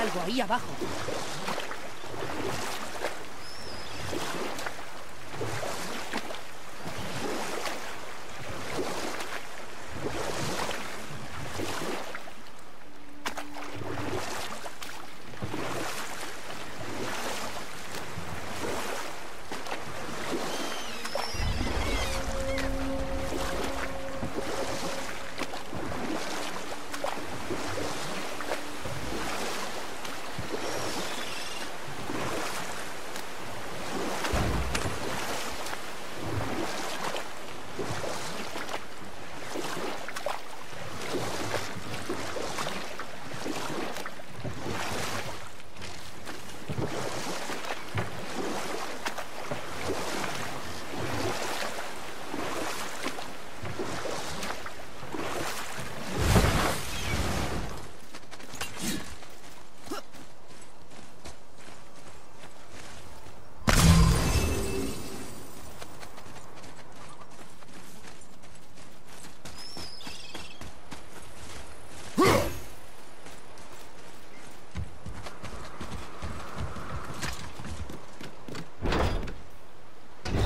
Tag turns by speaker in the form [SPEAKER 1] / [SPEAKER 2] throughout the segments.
[SPEAKER 1] algo ahí abajo.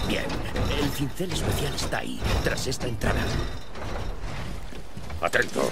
[SPEAKER 2] Bien, el cincel especial está ahí, tras esta entrada.
[SPEAKER 3] Atento.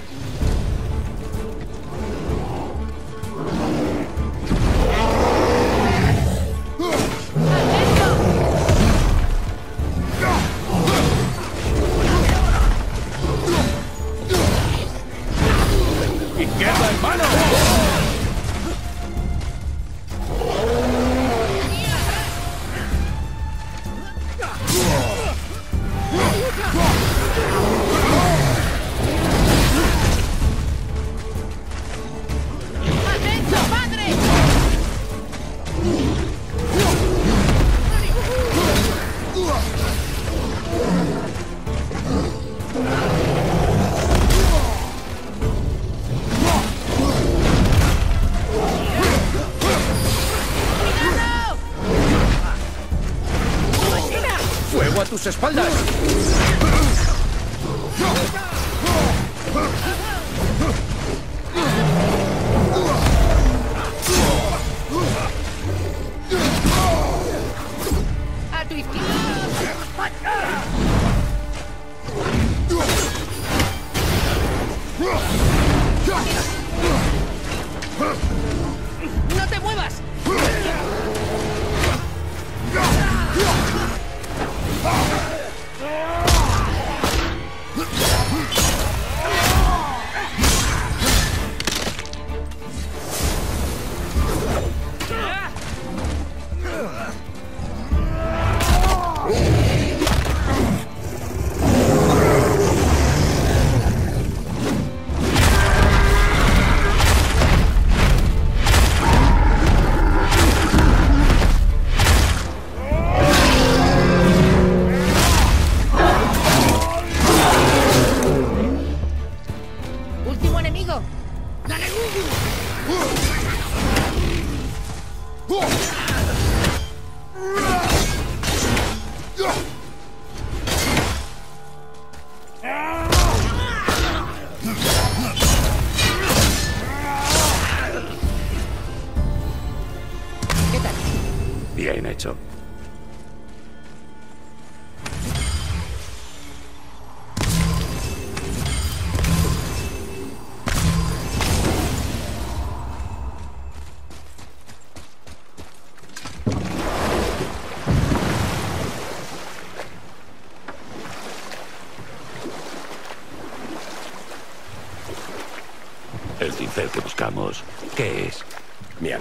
[SPEAKER 2] Espaldas!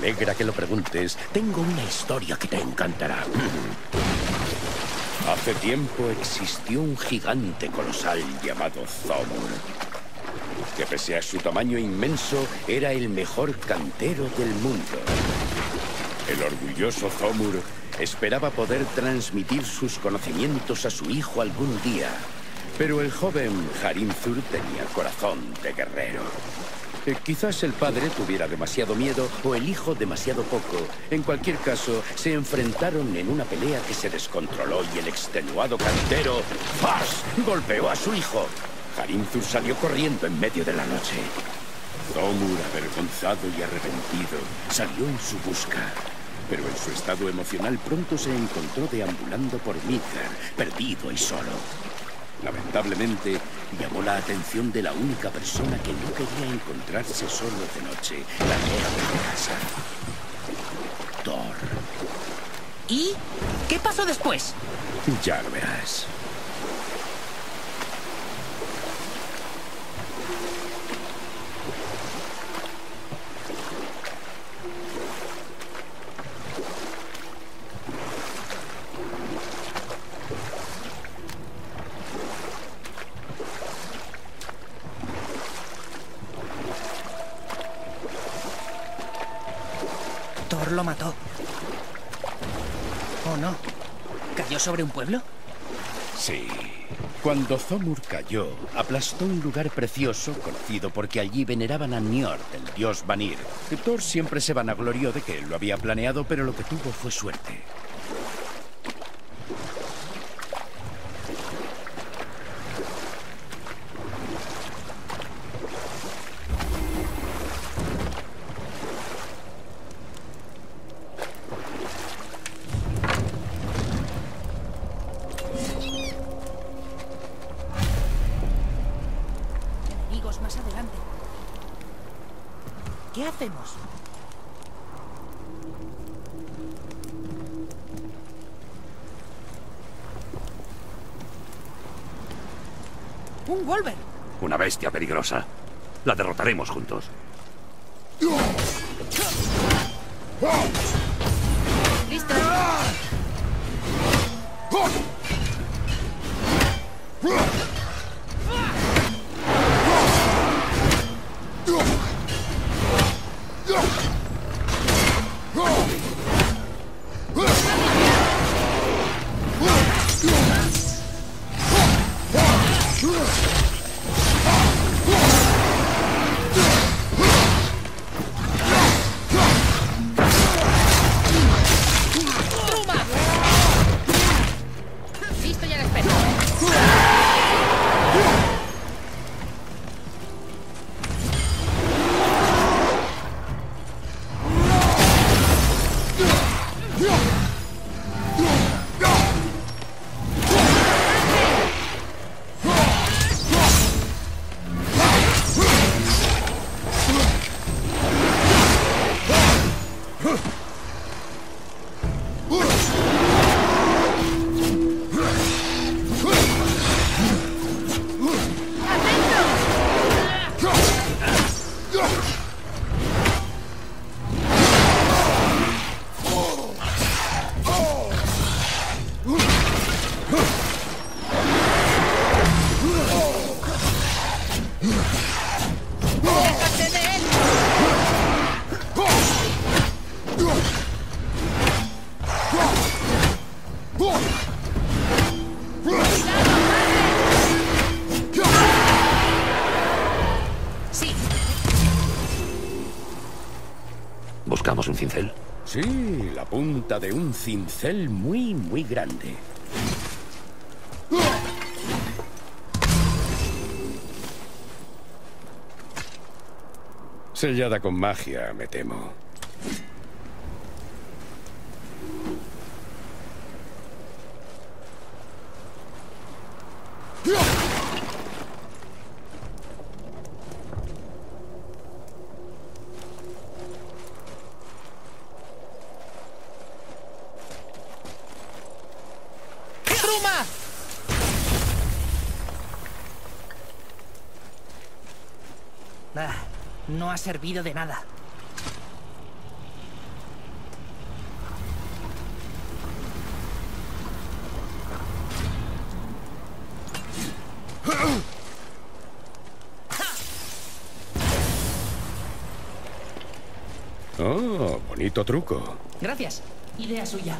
[SPEAKER 2] Alegra que lo preguntes. Tengo una historia que te encantará. Hace tiempo existió un gigante colosal llamado Thomur, que pese a su tamaño inmenso, era el mejor cantero del mundo. El orgulloso Thomur esperaba poder transmitir sus conocimientos a su hijo algún día, pero el joven Harimzur tenía corazón de guerrero. Eh, Quizás el padre tuviera demasiado miedo o el hijo demasiado poco. En cualquier caso, se enfrentaron en una pelea que se descontroló y el extenuado cantero, ¡Fas! golpeó a su hijo. Harimzur salió corriendo en medio de la noche. Thomur, avergonzado y arrepentido, salió en su busca. Pero en su estado emocional pronto se encontró deambulando por Midgar, perdido y solo. Lamentablemente, llamó la atención de la única persona que no quería encontrarse solo de noche, la nueva de casa. Thor.
[SPEAKER 1] ¿Y qué pasó después?
[SPEAKER 2] Ya lo verás.
[SPEAKER 1] Thor lo mató. ¿O no? ¿Cayó sobre un pueblo?
[SPEAKER 2] Sí. Cuando Thomur cayó, aplastó un lugar precioso conocido porque allí veneraban a Njord, el dios Vanir. Thor siempre se vanaglorió de que lo había planeado, pero lo que tuvo fue suerte.
[SPEAKER 3] La derrotaremos juntos.
[SPEAKER 1] ¡Listo!
[SPEAKER 2] Punta de un cincel muy, muy grande. Sellada con magia, me temo.
[SPEAKER 1] ¡Truma! Ah, no ha servido de nada.
[SPEAKER 2] Oh, bonito truco.
[SPEAKER 1] Gracias. Idea suya.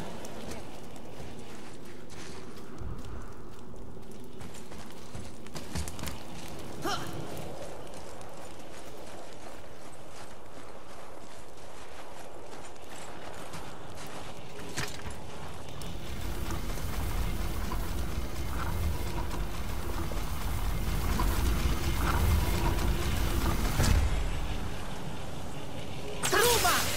[SPEAKER 1] ¡Truma!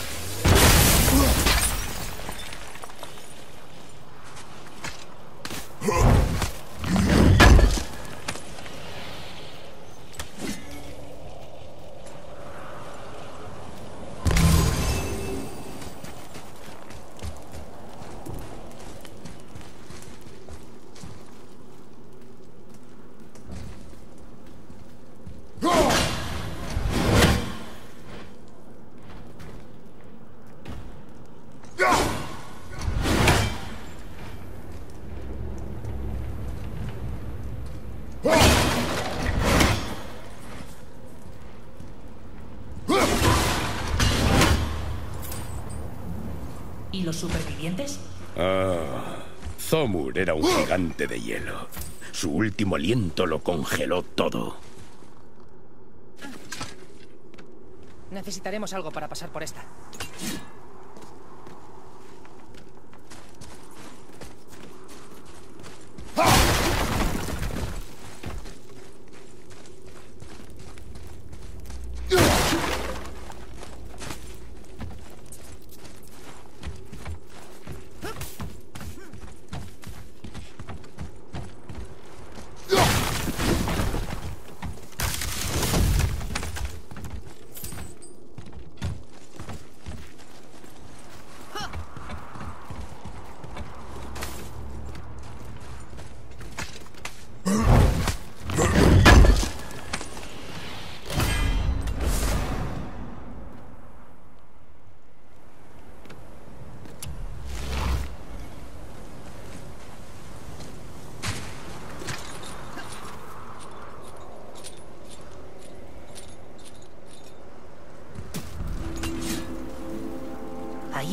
[SPEAKER 1] ¿Y los supervivientes?
[SPEAKER 2] Ah, Zomur era un gigante de hielo. Su último aliento lo congeló todo.
[SPEAKER 1] Necesitaremos algo para pasar por esta.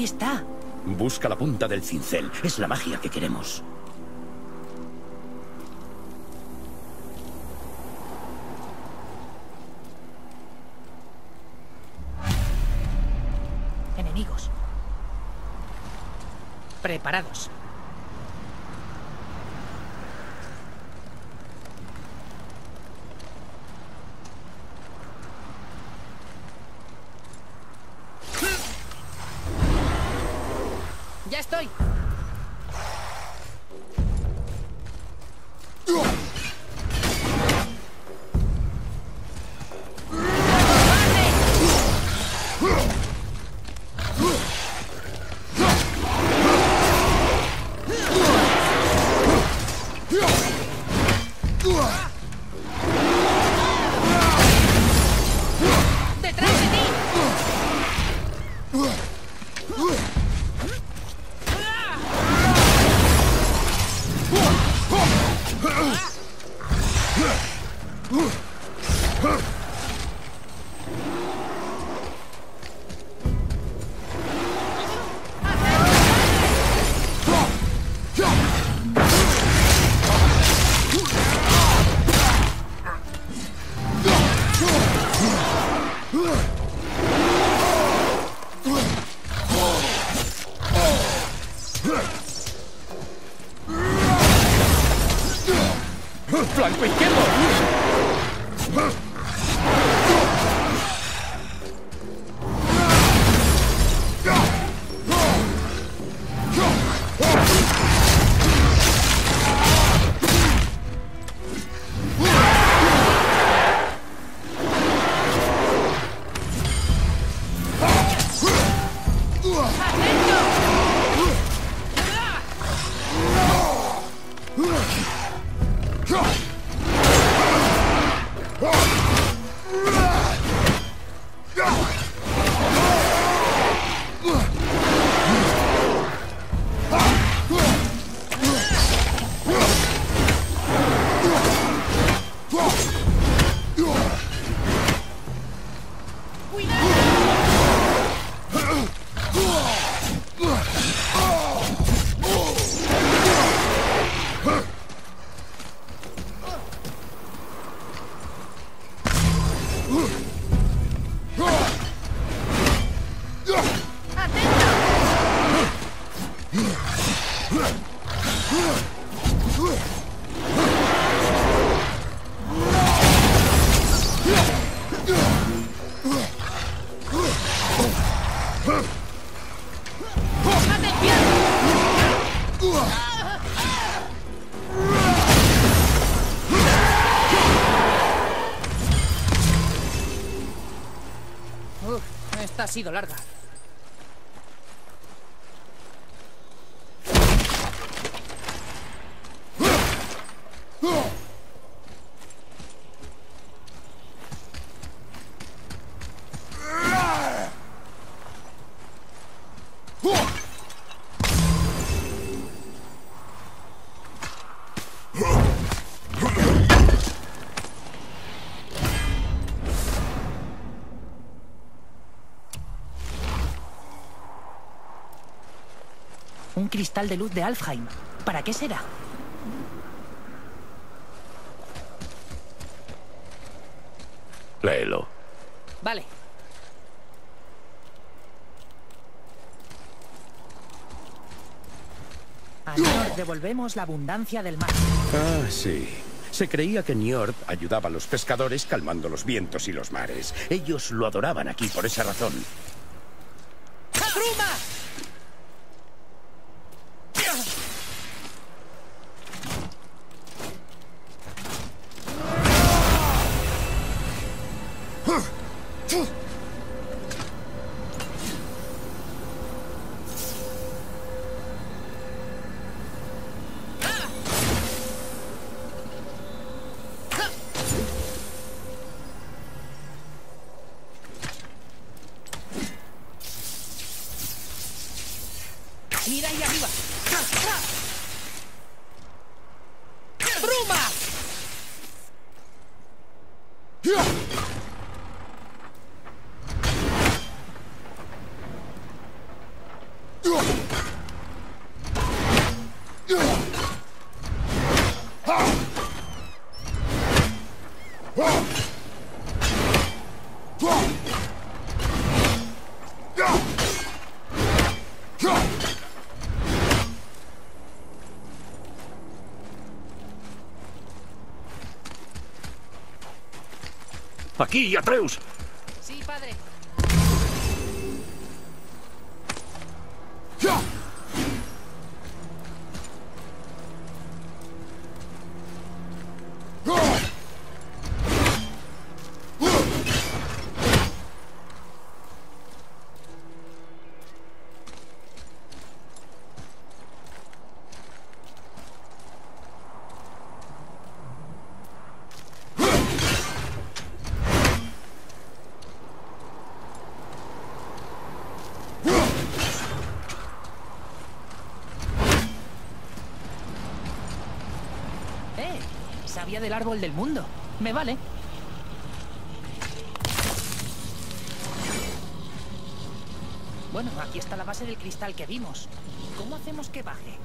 [SPEAKER 1] Ahí está.
[SPEAKER 2] Busca la punta del cincel. Es la magia que queremos.
[SPEAKER 1] Enemigos. Preparados. Ha sido larga. Cristal de luz de Alfheim. ¿Para qué será?
[SPEAKER 3] Léelo.
[SPEAKER 1] Vale. A devolvemos la abundancia del mar.
[SPEAKER 2] Ah, sí. Se creía que Niord ayudaba a los pescadores calmando los vientos y los mares. Ellos lo adoraban aquí por esa razón.
[SPEAKER 1] ¡Bruma!
[SPEAKER 3] ¡Aquí, Atreus!
[SPEAKER 1] Sí, padre. Del árbol del mundo. Me vale. Bueno, aquí está la base del cristal que vimos. ¿Cómo hacemos que baje?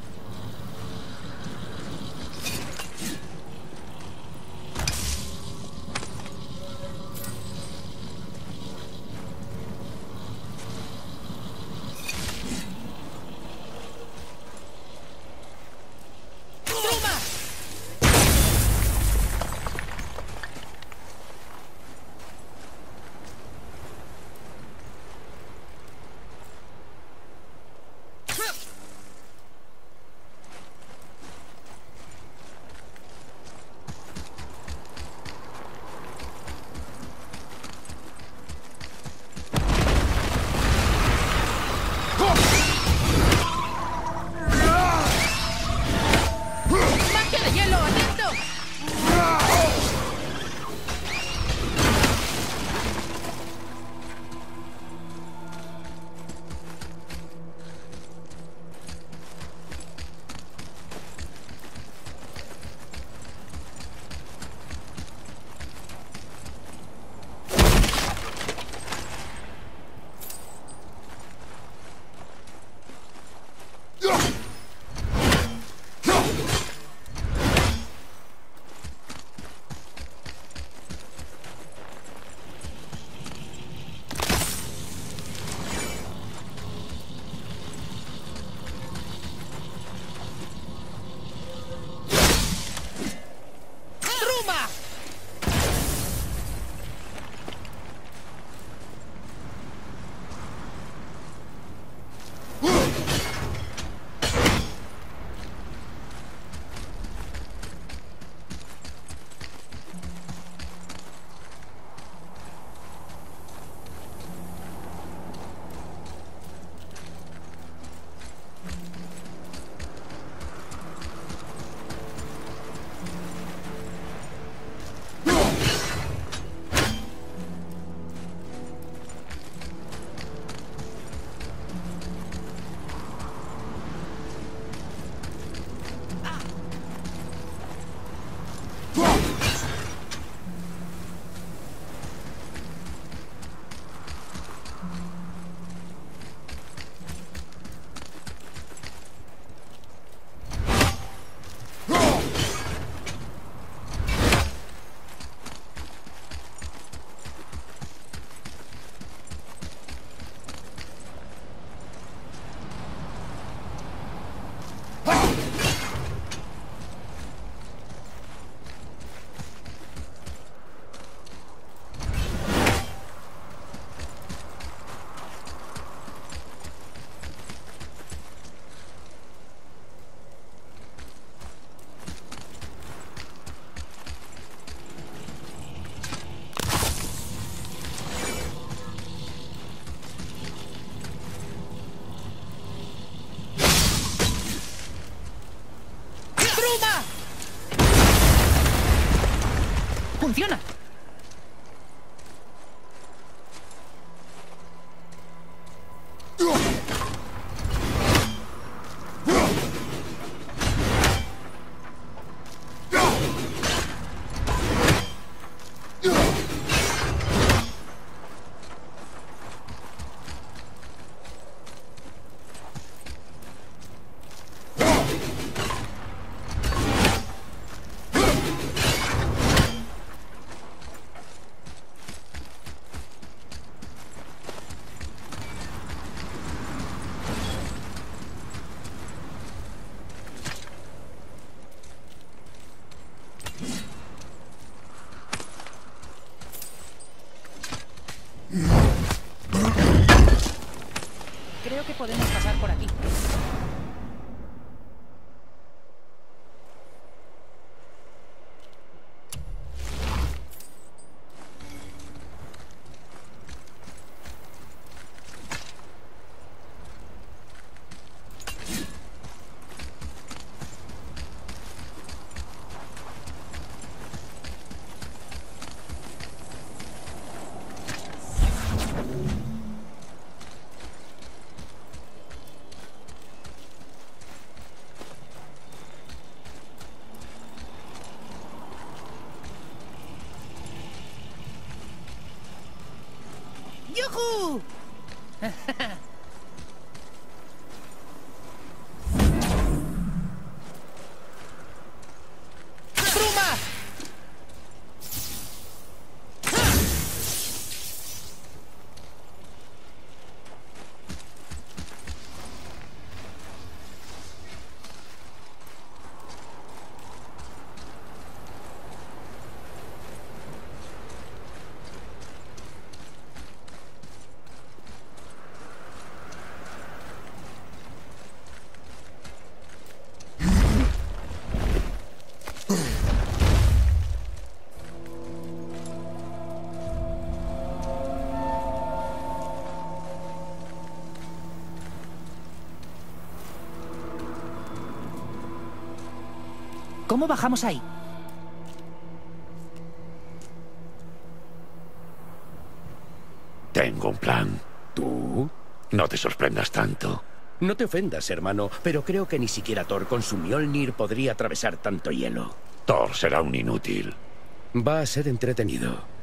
[SPEAKER 1] ¡Funciona!
[SPEAKER 4] podemos ¿Cómo bajamos ahí?
[SPEAKER 5] Tengo un plan.
[SPEAKER 1] ¿Tú?
[SPEAKER 5] No te sorprendas tanto.
[SPEAKER 1] No te ofendas, hermano, pero creo que ni siquiera Thor con su Mjolnir podría atravesar tanto hielo.
[SPEAKER 5] Thor será un inútil.
[SPEAKER 1] Va a ser entretenido.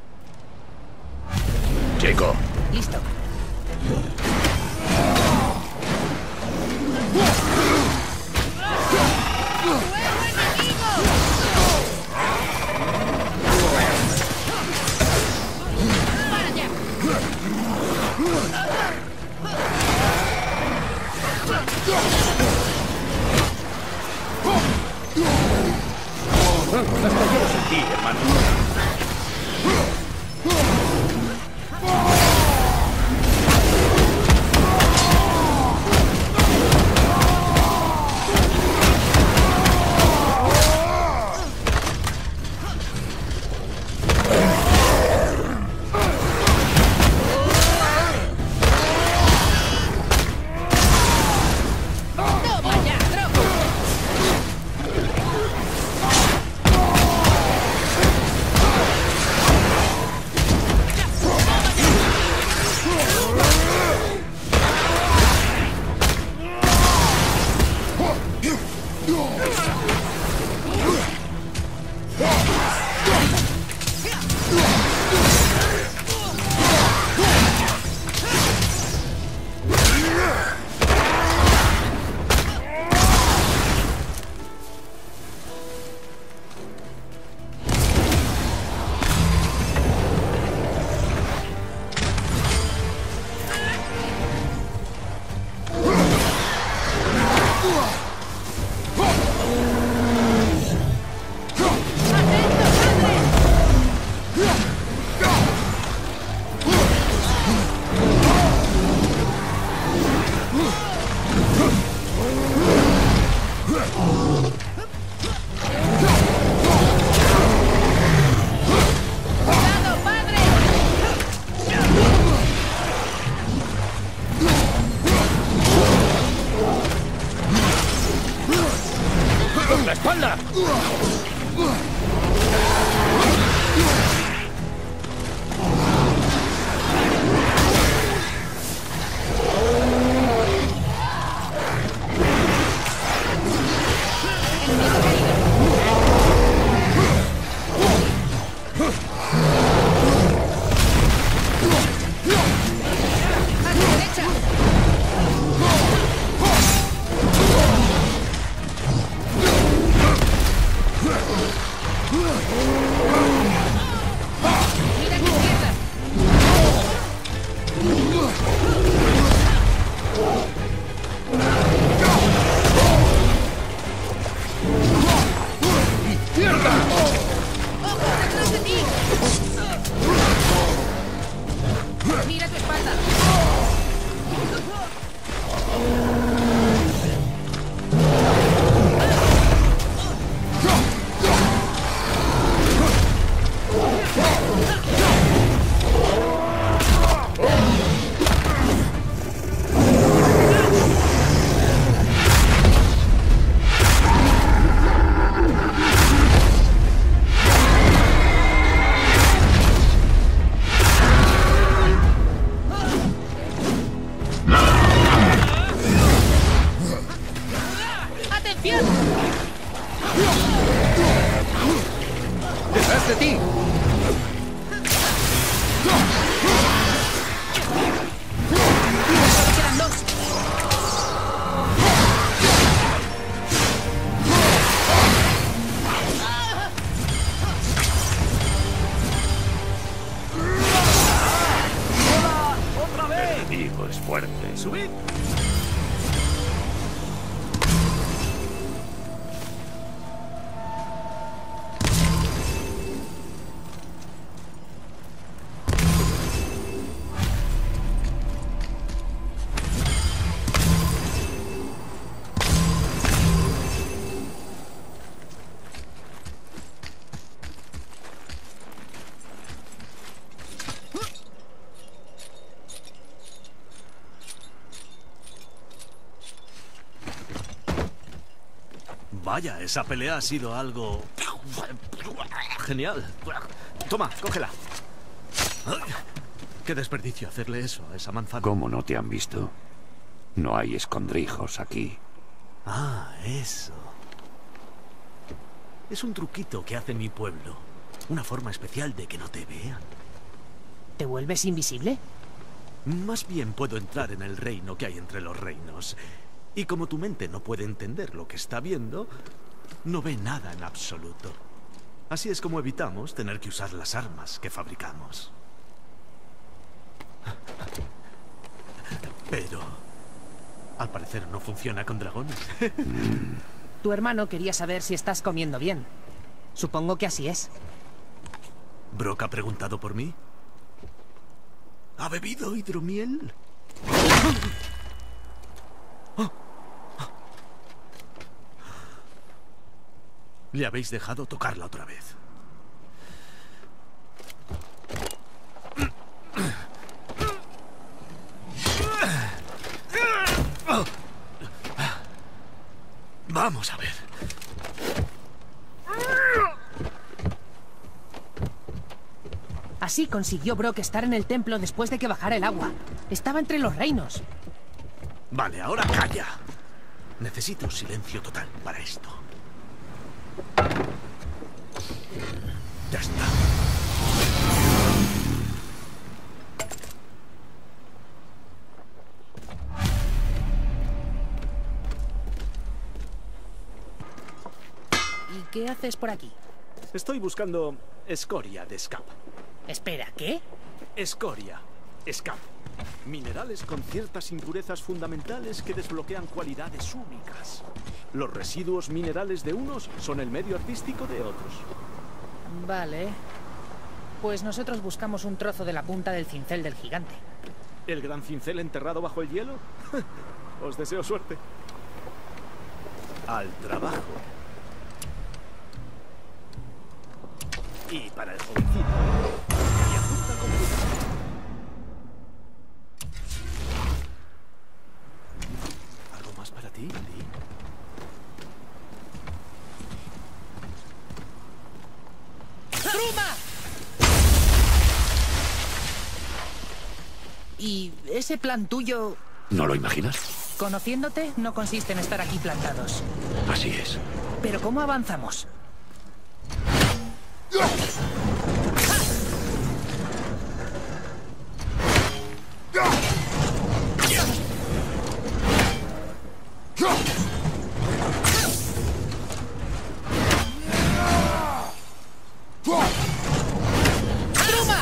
[SPEAKER 6] Vaya, esa pelea ha sido algo... Genial. Toma, cógela. Qué desperdicio hacerle eso a esa manzana.
[SPEAKER 3] ¿Cómo no te han visto? No hay escondrijos aquí.
[SPEAKER 6] Ah, eso. Es un truquito que hace mi pueblo. Una forma especial de que no te vean.
[SPEAKER 1] ¿Te vuelves invisible?
[SPEAKER 6] Más bien puedo entrar en el reino que hay entre los reinos. Y como tu mente no puede entender lo que está viendo, no ve nada en absoluto. Así es como evitamos tener que usar las armas que fabricamos. Pero... Al parecer no funciona con dragones.
[SPEAKER 1] Tu hermano quería saber si estás comiendo bien. Supongo que así es.
[SPEAKER 6] ¿Brock ha preguntado por mí? ¿Ha bebido hidromiel? Le habéis dejado tocarla otra vez. Vamos a ver.
[SPEAKER 1] Así consiguió Brock estar en el templo después de que bajara el agua. Estaba entre los reinos.
[SPEAKER 6] Vale, ahora calla. Necesito silencio total para esto. Ya está.
[SPEAKER 1] ¿Y qué haces por aquí?
[SPEAKER 6] Estoy buscando escoria de scap.
[SPEAKER 1] Espera, ¿qué?
[SPEAKER 6] Escoria. Scap. Minerales con ciertas impurezas fundamentales que desbloquean cualidades únicas. Los residuos minerales de unos son el medio artístico de otros.
[SPEAKER 1] Vale. Pues nosotros buscamos un trozo de la punta del cincel del gigante.
[SPEAKER 6] ¿El gran cincel enterrado bajo el hielo? Os deseo suerte. Al trabajo. Y para el jovencito. y apunta con cuidado. ¿Algo más para ti, Lee?
[SPEAKER 1] ¡Truma! ¿Y ese plan tuyo,
[SPEAKER 3] ¿No lo imaginas?
[SPEAKER 1] conociéndote, no consiste en estar aquí plantados?
[SPEAKER 3] Así es.
[SPEAKER 1] Pero ¿cómo avanzamos? ¡Truma!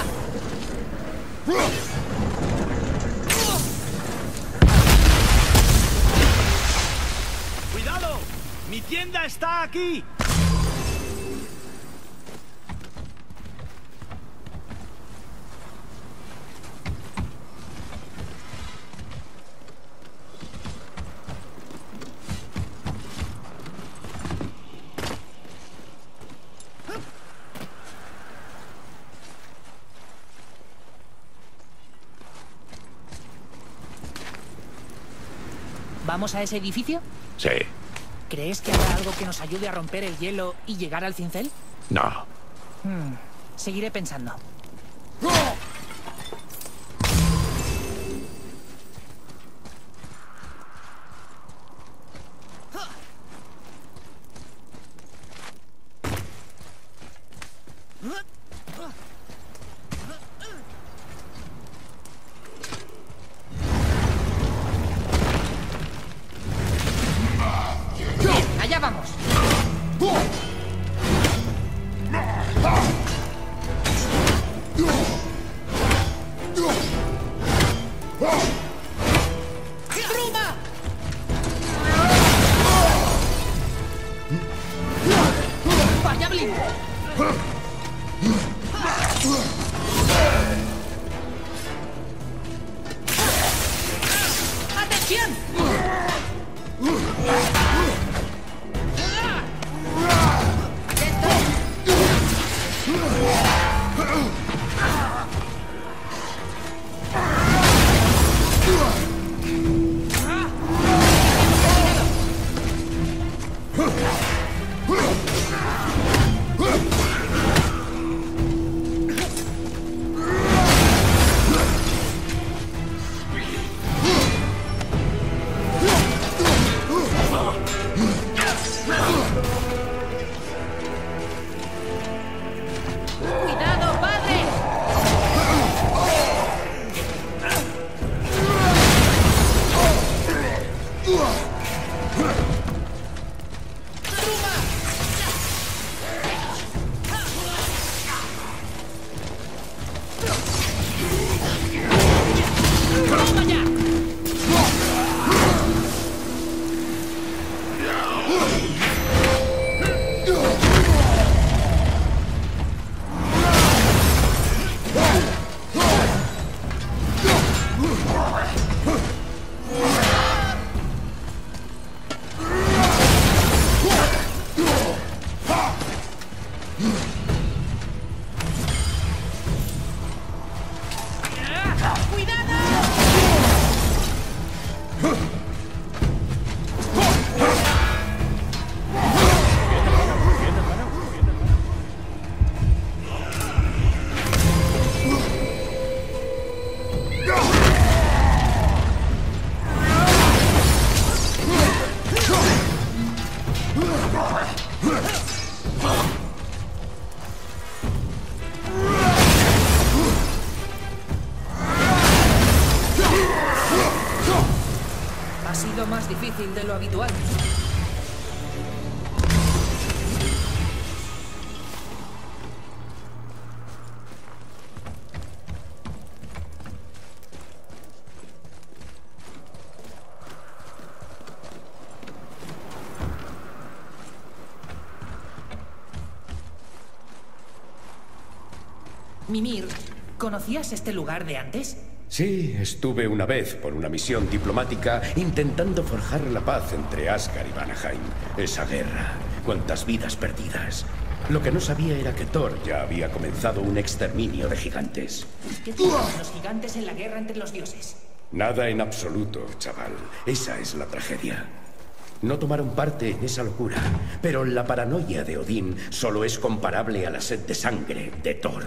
[SPEAKER 6] ¡Mi tienda está aquí!
[SPEAKER 1] ¿Vamos a ese edificio?
[SPEAKER 3] Sí.
[SPEAKER 1] ¿Crees que habrá algo que nos ayude a romper el hielo y llegar al cincel?
[SPEAKER 3] No.
[SPEAKER 1] Hmm, Seguiré pensando. Ha sido más difícil de lo habitual. Mimir, ¿conocías este lugar de antes?
[SPEAKER 2] Sí, estuve una vez por una misión diplomática intentando forjar la paz entre Asgard y Vanaheim. Esa guerra, cuántas vidas perdidas. Lo que no sabía era que Thor ya había comenzado un exterminio de gigantes.
[SPEAKER 1] ¿Qué los gigantes en la guerra entre los dioses?
[SPEAKER 2] Nada en absoluto, chaval. Esa es la tragedia. No tomaron parte en esa locura, pero la paranoia de Odín solo es comparable a la sed de sangre de Thor.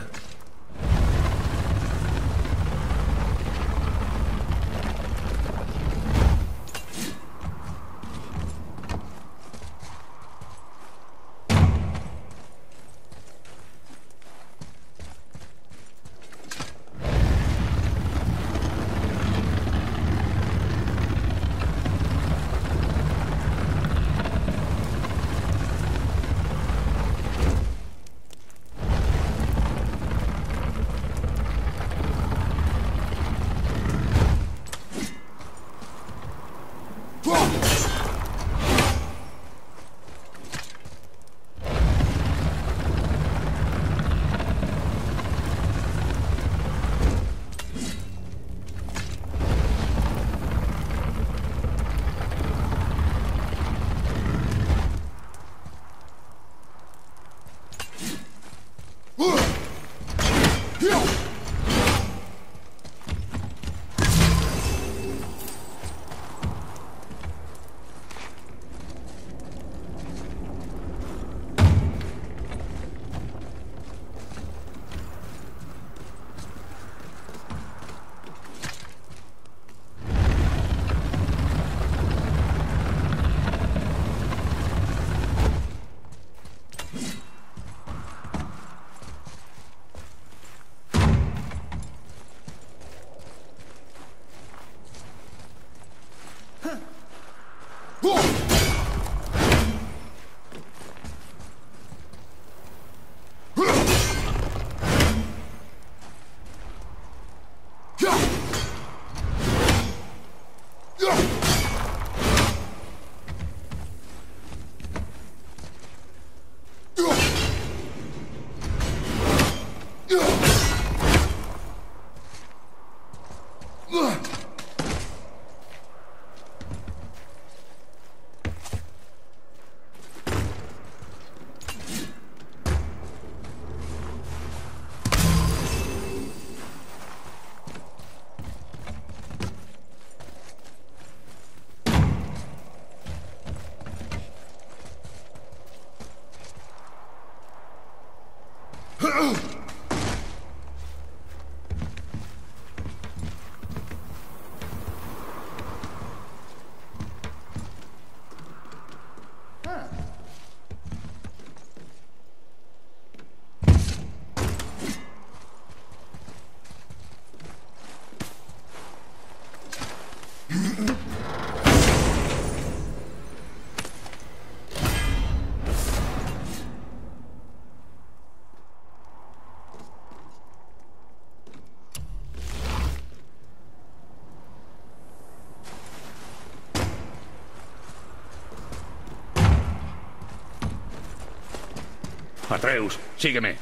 [SPEAKER 5] Atreus, sígueme.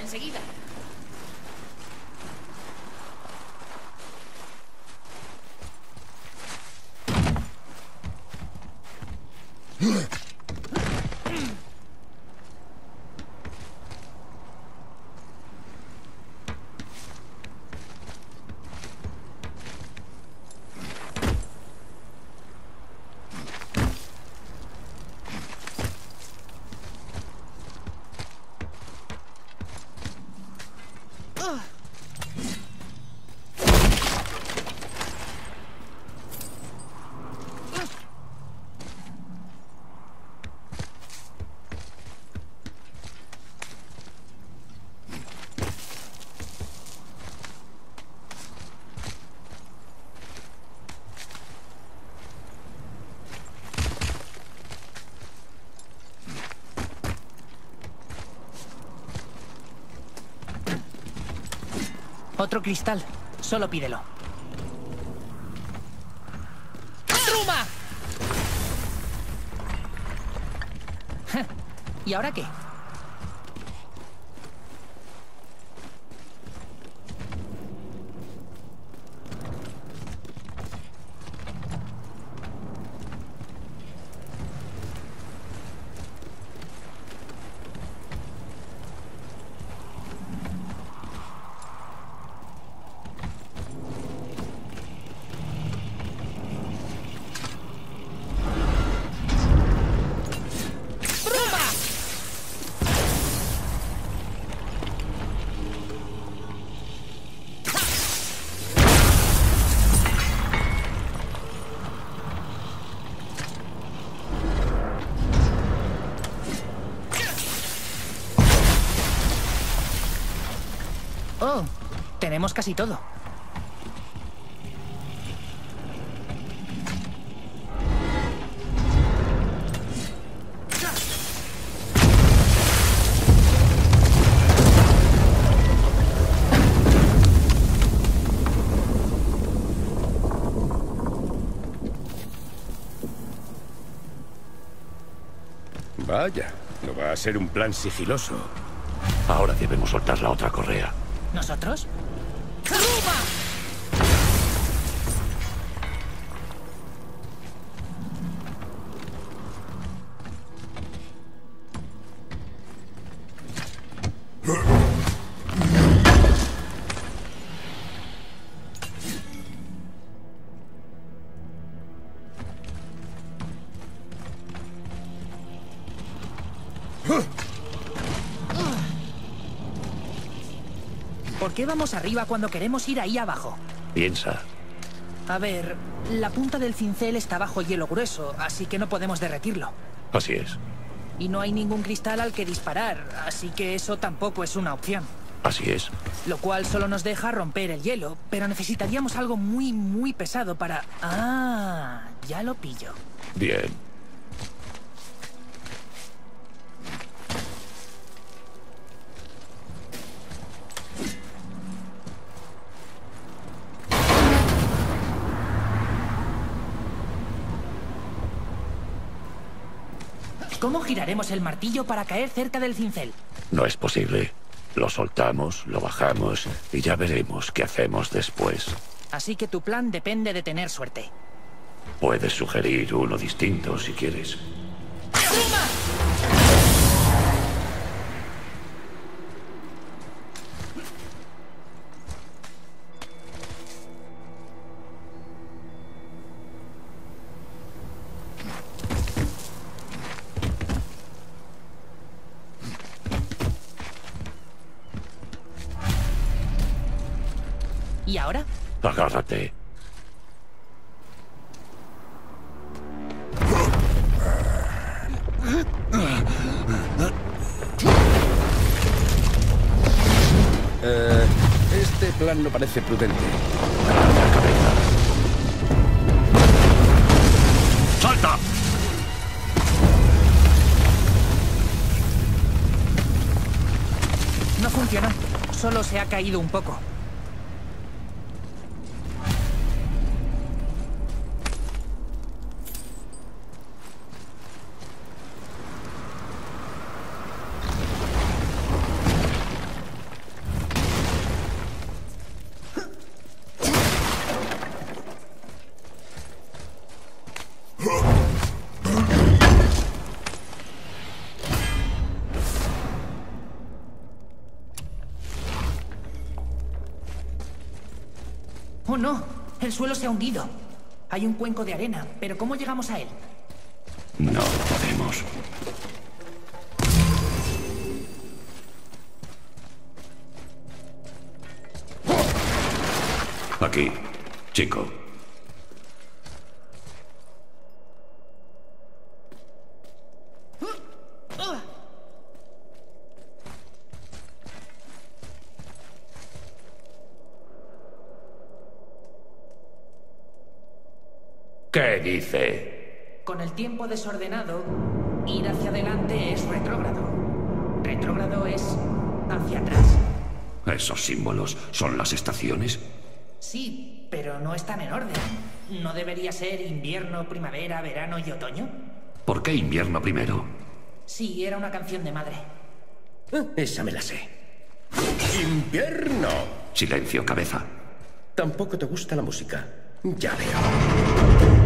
[SPEAKER 1] Enseguida. Otro cristal. Solo pídelo. ¡Truma! ¿Y ahora qué? Tenemos casi todo.
[SPEAKER 2] Vaya, no va a ser un plan sigiloso.
[SPEAKER 5] Ahora debemos soltar la otra correa.
[SPEAKER 1] ¿Nosotros? Qué vamos arriba cuando queremos ir ahí abajo?
[SPEAKER 5] Piensa.
[SPEAKER 1] A ver, la punta del cincel está bajo hielo grueso, así que no podemos derretirlo.
[SPEAKER 5] Así es.
[SPEAKER 1] Y no hay ningún cristal al que disparar, así que eso tampoco es una opción.
[SPEAKER 5] Así es.
[SPEAKER 1] Lo cual solo nos deja romper el hielo, pero necesitaríamos algo muy, muy pesado para... Ah, ya lo pillo.
[SPEAKER 5] Bien.
[SPEAKER 1] Giraremos el martillo para caer cerca del cincel?
[SPEAKER 5] No es posible. Lo soltamos, lo bajamos y ya veremos qué hacemos después.
[SPEAKER 1] Así que tu plan depende de tener suerte.
[SPEAKER 5] Puedes sugerir uno distinto si quieres.
[SPEAKER 1] ¿Y
[SPEAKER 2] parece prudente.
[SPEAKER 5] ¡Salta!
[SPEAKER 1] No funciona. Solo se ha caído un poco. Suelo se ha hundido. Hay un cuenco de arena, pero ¿cómo llegamos a él?
[SPEAKER 5] No podemos. Aquí, chico. ¿Qué dice?
[SPEAKER 1] Con el tiempo desordenado, ir hacia adelante es retrógrado. Retrógrado es hacia atrás.
[SPEAKER 5] ¿Esos símbolos son las estaciones?
[SPEAKER 1] Sí, pero no están en orden. ¿No debería ser invierno, primavera, verano y otoño?
[SPEAKER 5] ¿Por qué invierno primero?
[SPEAKER 1] Sí, era una canción de madre.
[SPEAKER 2] Ah, esa me la sé. ¡Invierno!
[SPEAKER 5] Silencio, cabeza.
[SPEAKER 2] Tampoco te gusta la música. Ya veo.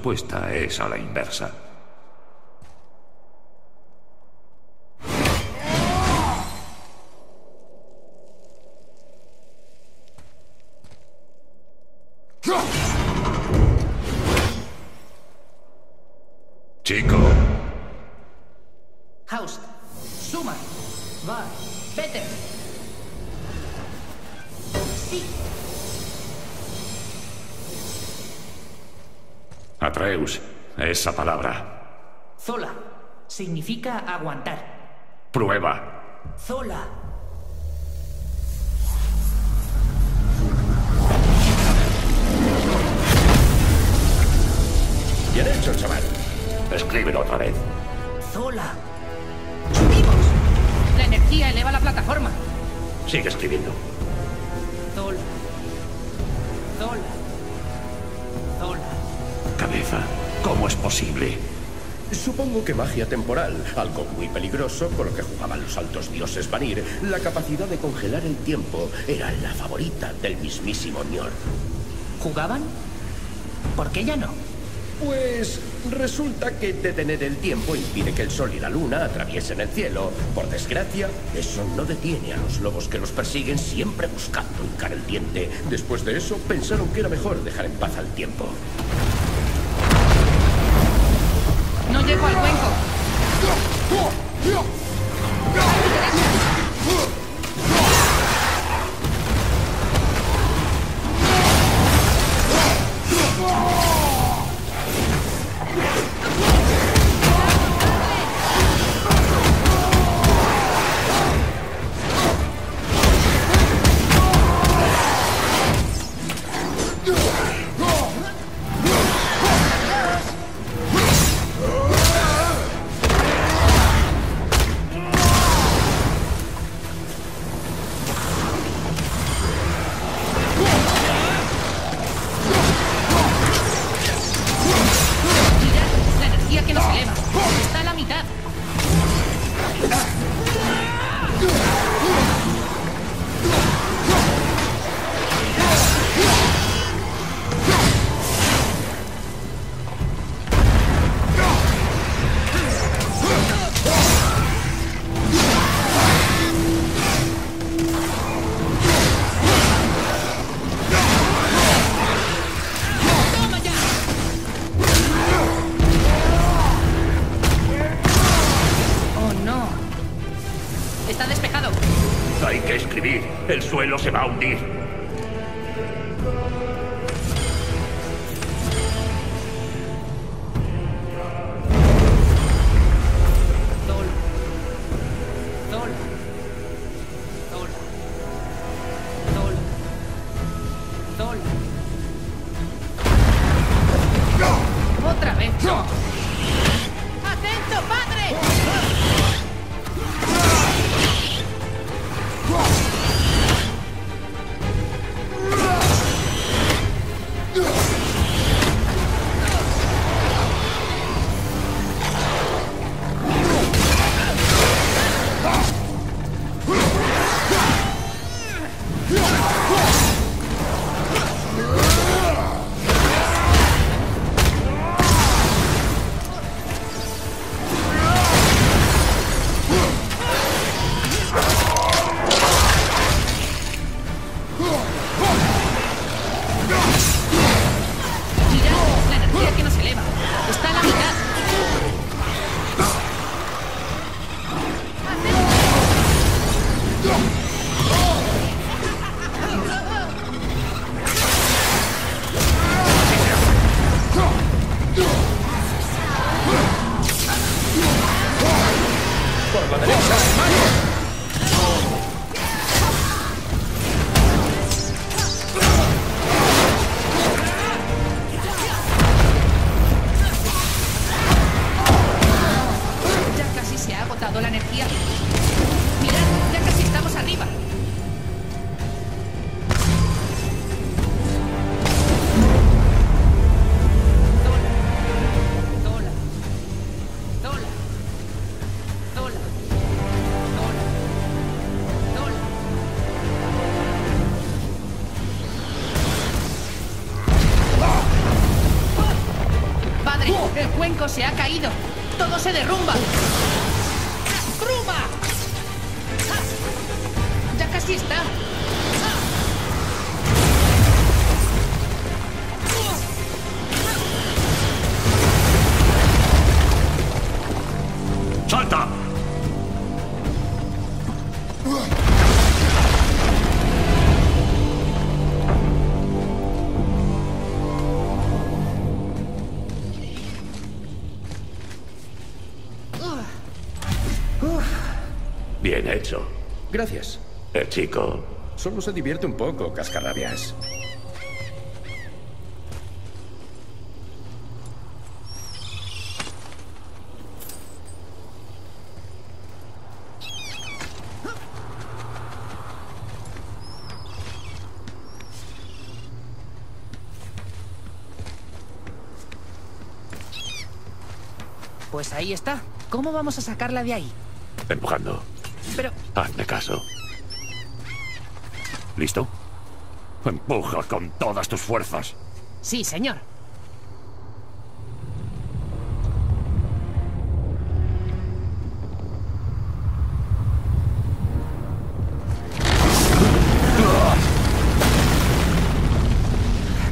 [SPEAKER 5] Respuesta es a la inversa.
[SPEAKER 2] one. Temporal, algo muy peligroso con lo que jugaban los altos dioses Vanir. La capacidad de congelar el tiempo era la favorita del mismísimo Njord.
[SPEAKER 1] ¿Jugaban? ¿Por qué ya no?
[SPEAKER 2] Pues resulta que detener el tiempo impide que el sol y la luna atraviesen el cielo. Por desgracia, eso no detiene a los lobos que los persiguen siempre buscando hincar el diente. Después de eso, pensaron que era mejor dejar en paz al tiempo.
[SPEAKER 1] No llego al cuenco.
[SPEAKER 2] Gracias.
[SPEAKER 3] El chico
[SPEAKER 2] Solo se divierte un poco, cascarrabias.
[SPEAKER 1] Pues ahí está. ¿Cómo vamos a sacarla de ahí?
[SPEAKER 3] empujando. Hazme caso. ¿Listo? Empuja con todas tus fuerzas.
[SPEAKER 1] sí, señor.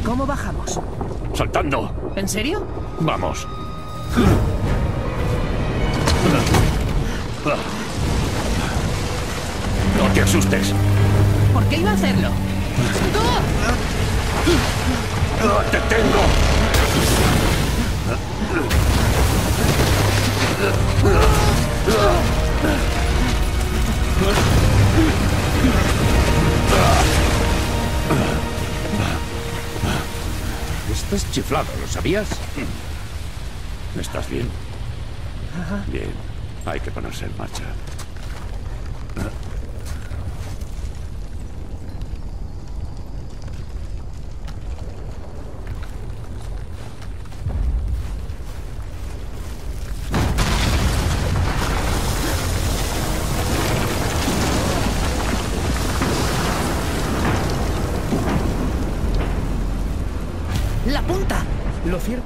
[SPEAKER 1] ¿Cómo bajamos?
[SPEAKER 3] ¡Saltando!
[SPEAKER 1] ¿En serio?
[SPEAKER 3] Vamos.
[SPEAKER 2] ¿Lo sabías?
[SPEAKER 3] ¿Estás bien? Bien. Hay que ponerse en marcha.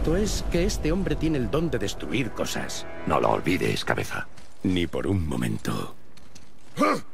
[SPEAKER 2] Cierto es que este hombre tiene el don de destruir cosas.
[SPEAKER 3] No lo olvides, cabeza.
[SPEAKER 2] Ni por un momento.
[SPEAKER 3] no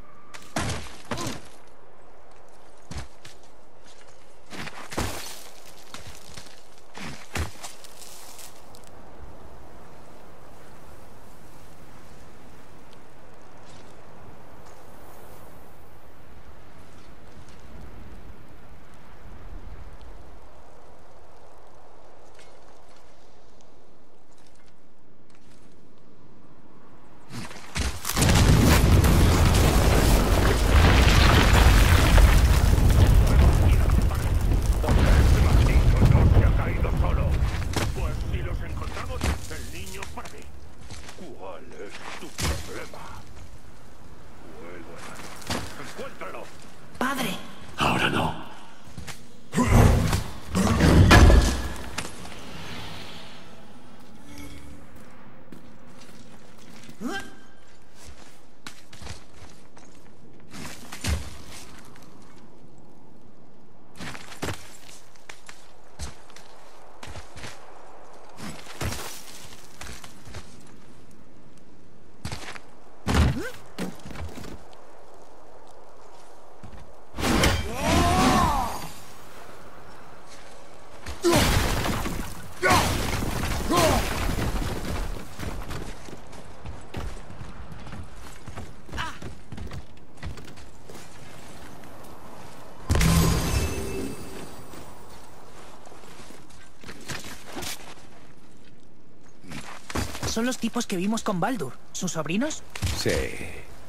[SPEAKER 1] Son los tipos que vimos con Baldur. ¿Sus sobrinos?
[SPEAKER 2] Sí.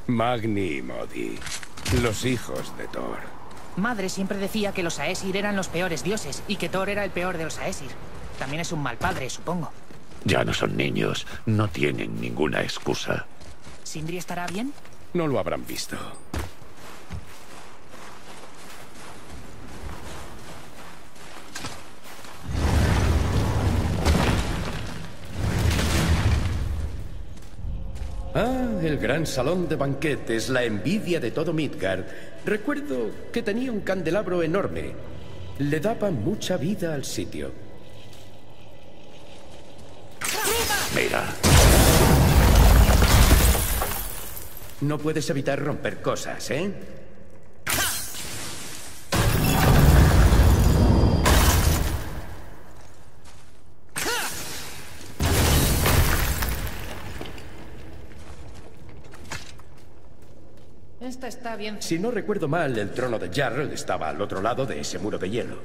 [SPEAKER 2] Magni y Modi. Los hijos de Thor.
[SPEAKER 1] Madre siempre decía que los Aesir eran los peores dioses y que Thor era el peor de los Aesir. También es un mal padre, supongo.
[SPEAKER 3] Ya no son niños. No tienen ninguna excusa.
[SPEAKER 1] ¿Sindri estará bien?
[SPEAKER 2] No lo habrán visto. El gran salón de banquetes, la envidia de todo Midgard. Recuerdo que tenía un candelabro enorme. Le daba mucha vida al sitio. Mira. No puedes evitar romper cosas, ¿eh? Si no recuerdo mal, el trono de Jarl estaba al otro lado de ese muro de hielo.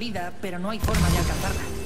[SPEAKER 1] Salida, pero no hay forma de alcanzarla.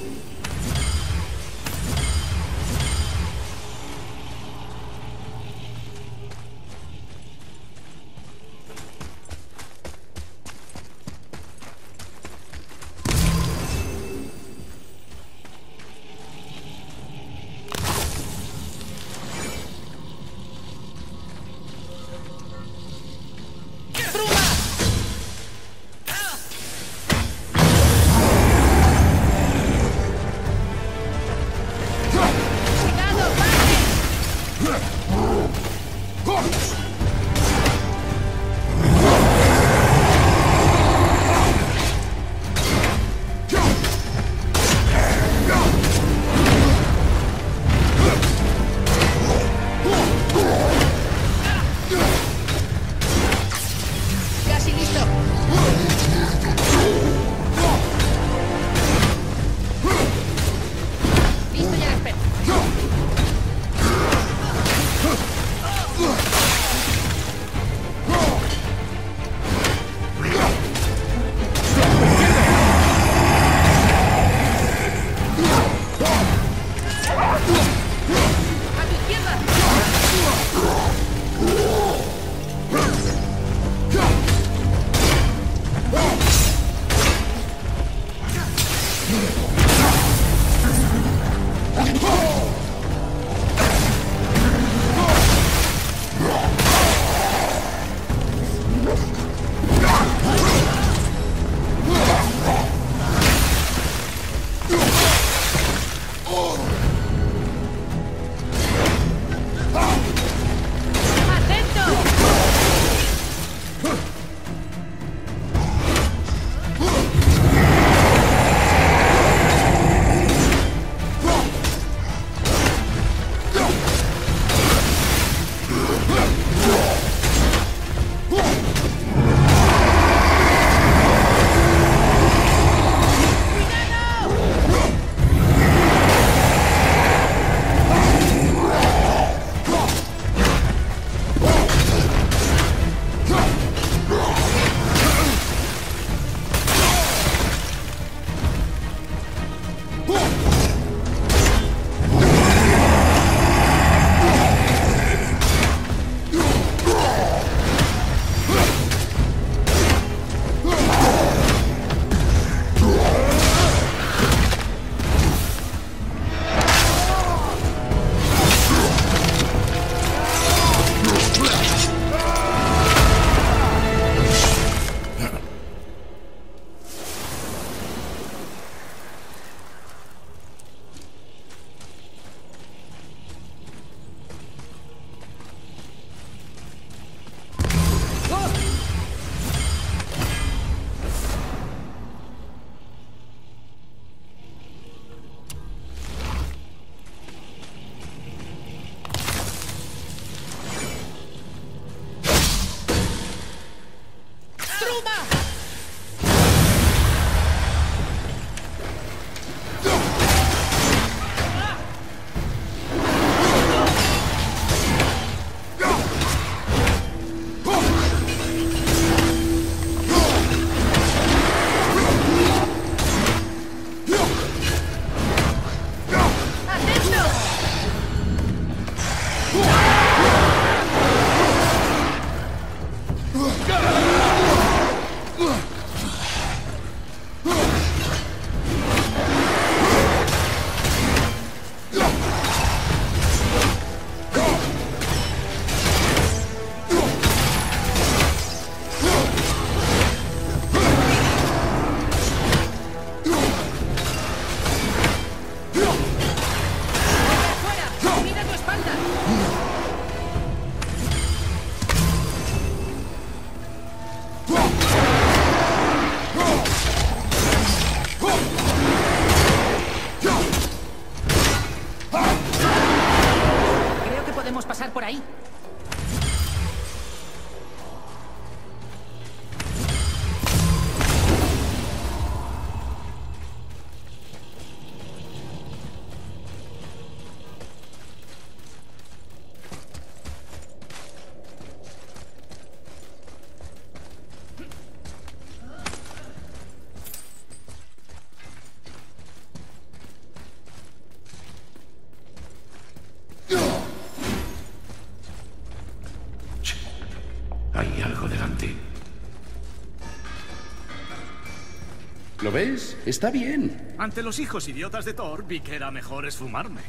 [SPEAKER 2] ¿Lo ves? Está bien.
[SPEAKER 6] Ante los hijos idiotas de Thor, vi que era mejor esfumarme.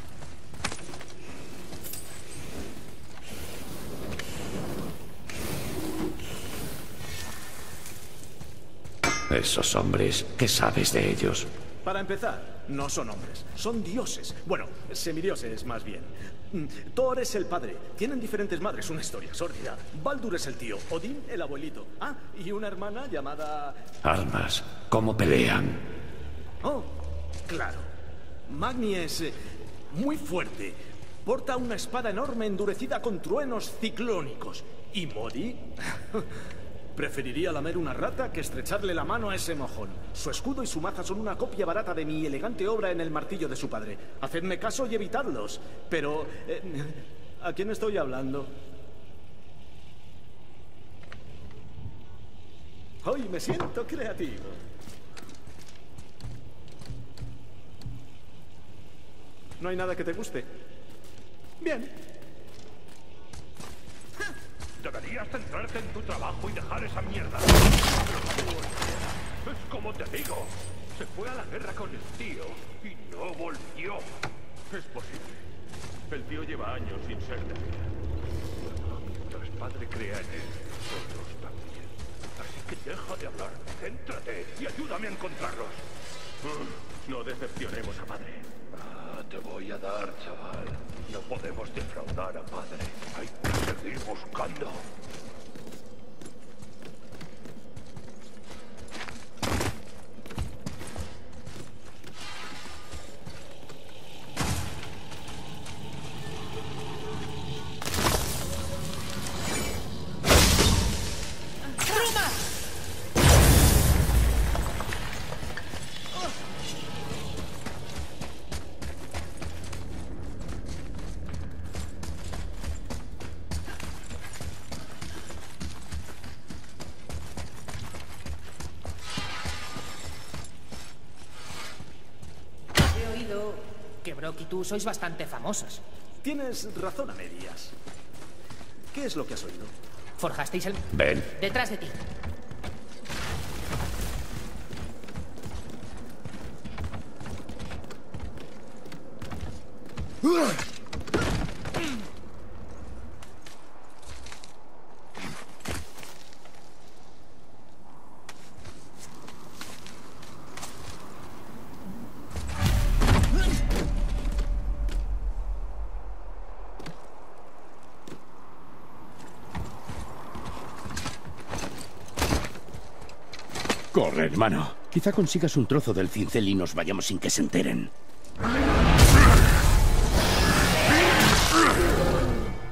[SPEAKER 2] Esos hombres, ¿qué sabes de ellos?
[SPEAKER 6] Para empezar, no son hombres, son dioses. Bueno, semidioses más bien. Mm, Thor es el padre. Tienen diferentes madres, una historia sórdida. Baldur es el tío, Odín el abuelito. Ah, y una hermana llamada...
[SPEAKER 2] Armas, ¿cómo pelean?
[SPEAKER 6] Oh, claro. Magni es eh, muy fuerte. Porta una espada enorme endurecida con truenos ciclónicos. ¿Y Modi? Preferiría lamer una rata que estrecharle la mano a ese mojón. Su escudo y su maza son una copia barata de mi elegante obra en el martillo de su padre. Hacedme caso y evitadlos. Pero... eh, ¿A quién estoy hablando? Hoy me siento creativo. ¿No hay nada que te guste? Bien.
[SPEAKER 3] Deberías centrarte en tu trabajo y dejar esa mierda. Es como te digo. Se fue a la guerra con el tío y no volvió. Es posible. El tío lleva años sin ser de vida. Mientras padre crea en él, nosotros también. Así que deja de hablar, céntrate y ayúdame a encontrarlos. Mm, No decepcionemos a padre. Ah, te voy a dar, chaval. No podemos defraudar a padre. Hay que seguir buscando.
[SPEAKER 1] Brock y tú sois bastante famosos.
[SPEAKER 6] Tienes razón a medias. ¿Qué es lo que has oído?
[SPEAKER 1] Forjasteis el...
[SPEAKER 2] Ven.
[SPEAKER 1] Detrás de ti.
[SPEAKER 2] Hermano. Quizá consigas un trozo del cincel y nos vayamos sin que se enteren.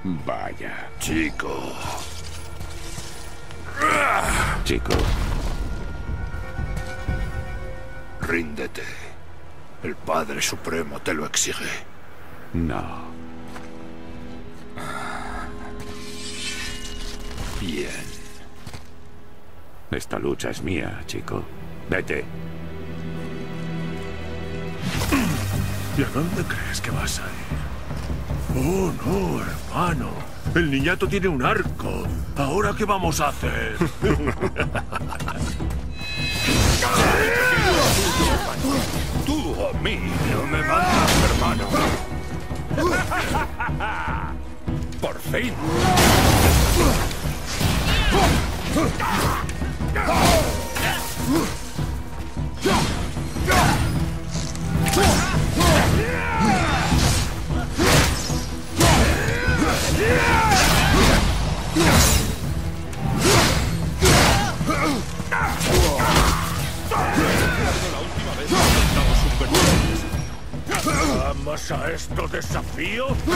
[SPEAKER 2] Vaya.
[SPEAKER 3] Chico.
[SPEAKER 2] Chico.
[SPEAKER 3] Ríndete. El Padre Supremo te lo exige.
[SPEAKER 2] No.
[SPEAKER 3] Bien.
[SPEAKER 2] Esta lucha es mía, chico. Vete.
[SPEAKER 3] ¿Y a dónde crees que vas a ir? Oh, no, hermano. El niñato tiene un arco. ¿Ahora qué vamos a hacer? Tú a mí no me mandas, hermano. Por fin. Esto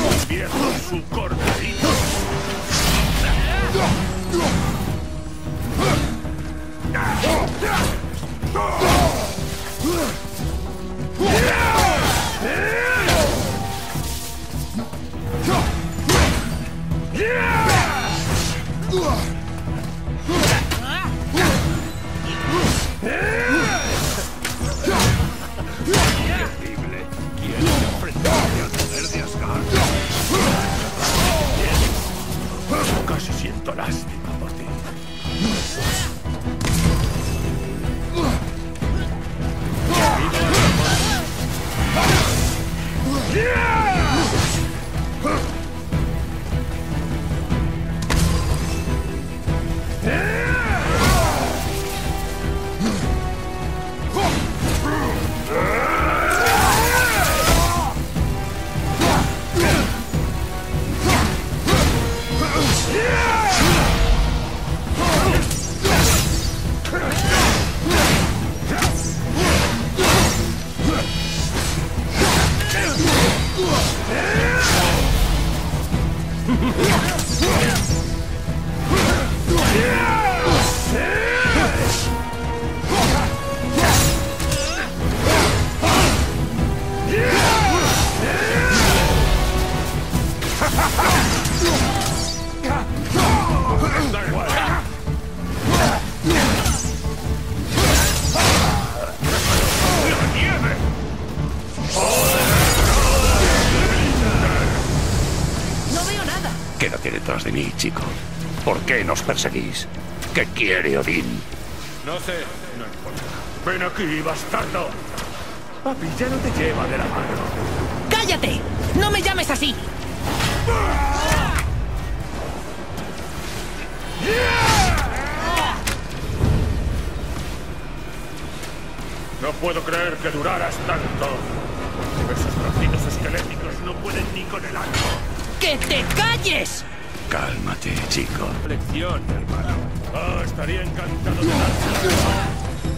[SPEAKER 2] perseguís? ¿Qué quiere Odín?
[SPEAKER 3] No sé, no importa. Ven aquí, bastardo. Papi ya no te lleva de la mano.
[SPEAKER 1] ¡Cállate! ¡No me llames así!
[SPEAKER 3] No puedo creer que duraras tanto. Esos trocitos esqueléticos no pueden ni con el arco.
[SPEAKER 1] ¡Que te calles!
[SPEAKER 2] Cálmate, chico.
[SPEAKER 3] Lección, hermano. Ah, estaría encantado de dársela.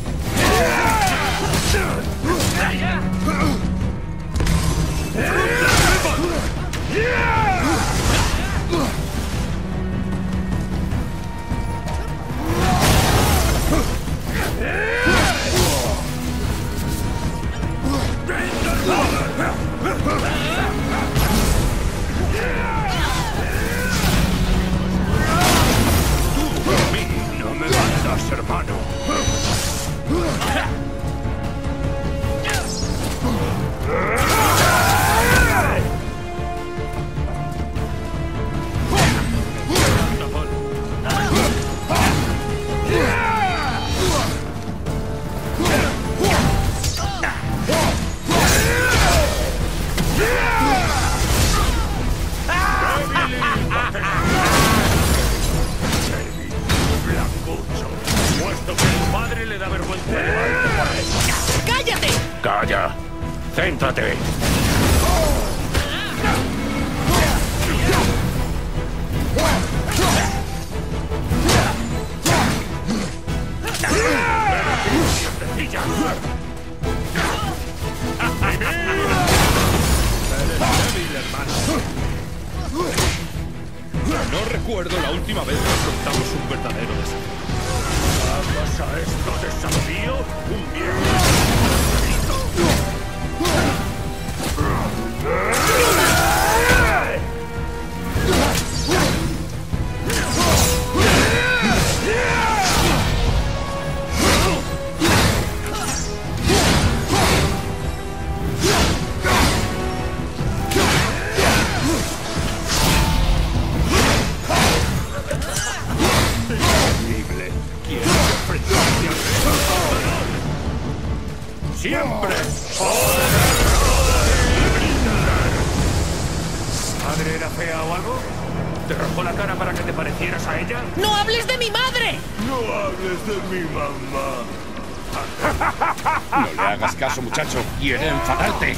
[SPEAKER 3] quiere enfadarte.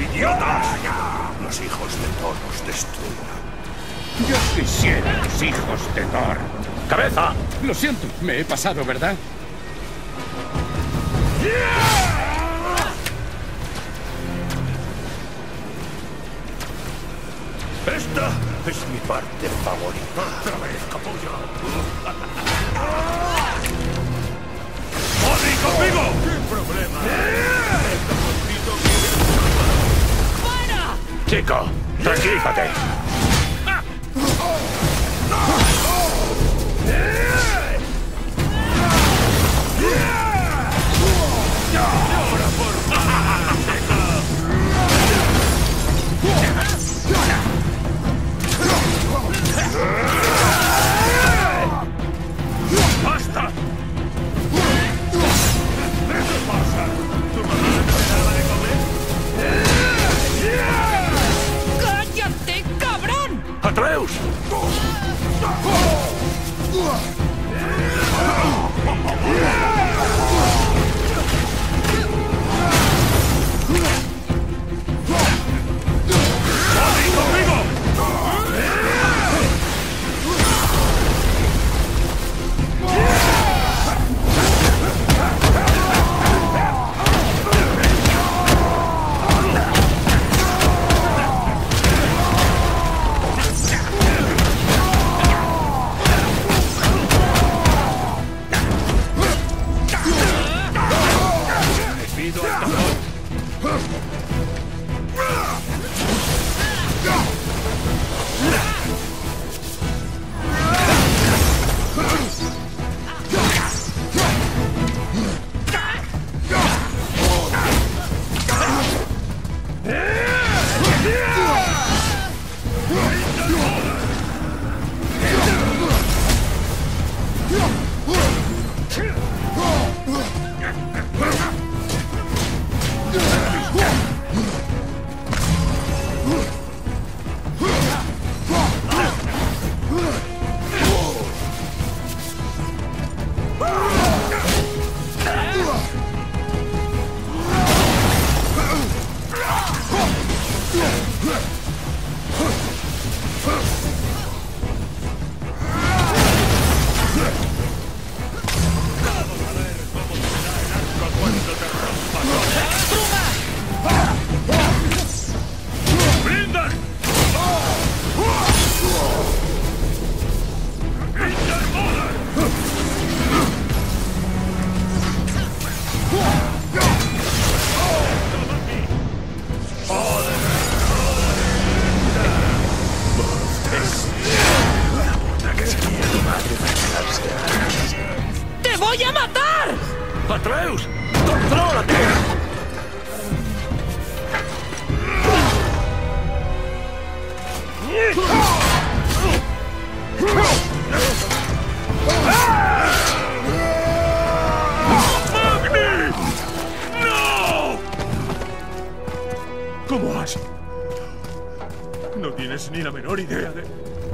[SPEAKER 7] ¡Idiotas! Los hijos de Thor nos destruirán.
[SPEAKER 3] Yo quisiera los hijos de Thor.
[SPEAKER 7] ¡Cabeza!
[SPEAKER 3] Lo siento, me he pasado, ¿verdad?
[SPEAKER 7] ¿Cómo has...? No tienes ni la menor idea de...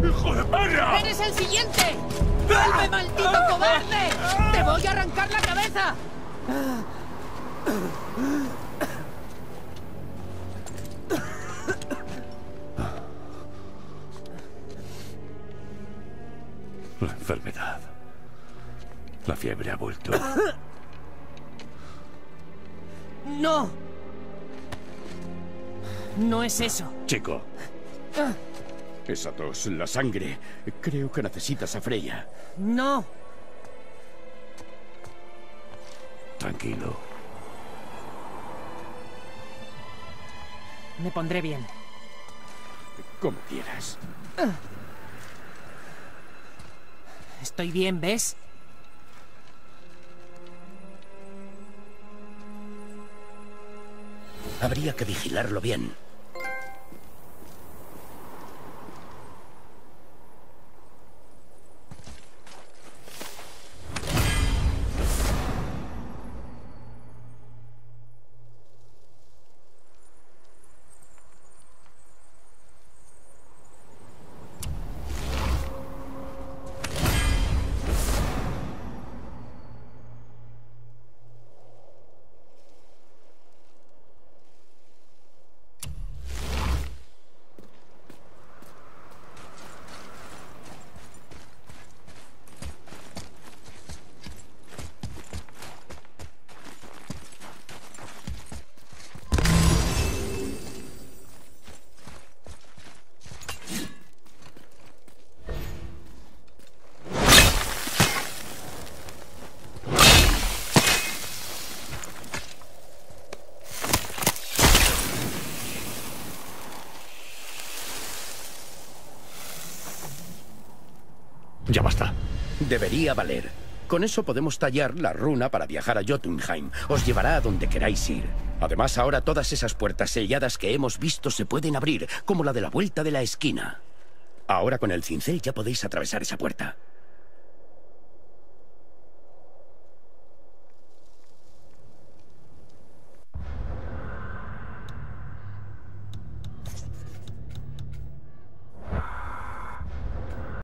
[SPEAKER 7] ¡Hijo de perra!
[SPEAKER 1] ¡Eres el siguiente! ¡Vuelve, maldito cobarde! ¡Te voy a arrancar la cabeza! Es eso.
[SPEAKER 2] Chico. Esa tos, la sangre. Creo que necesitas a Freya.
[SPEAKER 1] ¡No!
[SPEAKER 3] Tranquilo.
[SPEAKER 1] Me pondré bien.
[SPEAKER 2] Como quieras.
[SPEAKER 1] Estoy bien, ¿ves?
[SPEAKER 2] Habría que vigilarlo bien.
[SPEAKER 3] Ya basta.
[SPEAKER 2] Valer. Con eso podemos tallar la runa para viajar a Jotunheim. Os llevará a donde queráis ir. Además, ahora todas esas puertas selladas que hemos visto se pueden abrir, como la de la vuelta de la esquina. Ahora con el cincel ya podéis atravesar esa puerta.